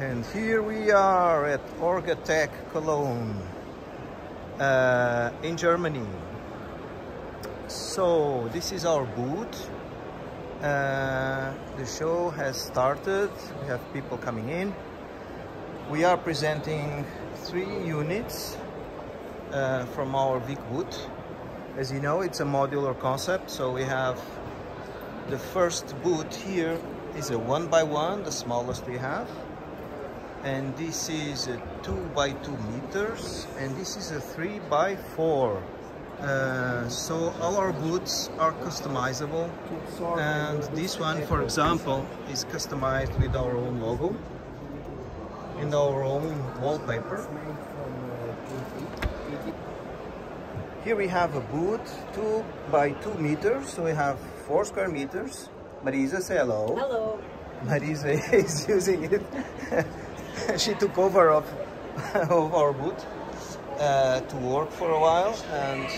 And here we are at Orgatec Cologne uh, in Germany. So this is our booth. Uh, the show has started. We have people coming in. We are presenting three units uh, from our Vic booth. As you know, it's a modular concept. So we have the first booth here is a one by one, the smallest we have and this is a 2 by 2 meters and this is a 3 by 4 uh, so all our boots are customizable. And this one for example is customized with our own logo and our own wallpaper. Here we have a boot 2 by 2 meters. So we have 4 square meters. Marisa say hello. Hello. Marisa is using it she took over of, of our booth uh, to work for a while and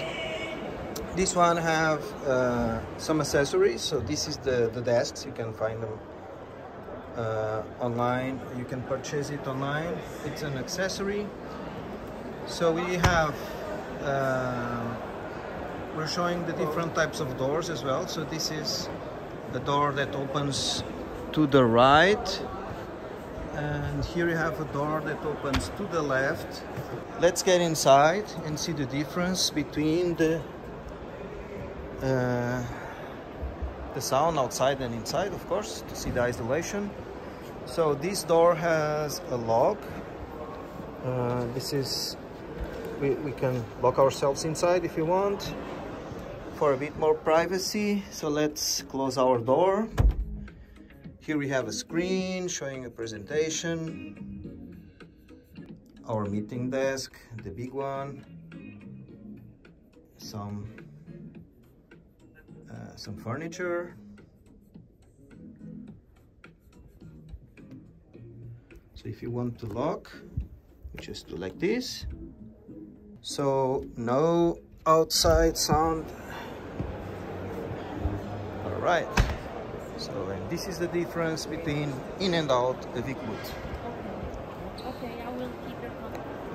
this one have uh, some accessories so this is the the desks. You can find them uh, online. You can purchase it online. It's an accessory. So we have uh, we're showing the different types of doors as well. So this is the door that opens to the right and here you have a door that opens to the left. Let's get inside and see the difference between the uh, the sound outside and inside of course to see the isolation. So this door has a lock. Uh, this is we, we can lock ourselves inside if you want for a bit more privacy. So let's close our door here we have a screen showing a presentation, our meeting desk, the big one, some uh, some furniture. So if you want to lock, you just do like this. So no outside sound. All right. So, and this is the difference between in and out the Vic boot. Okay, I will keep your contact.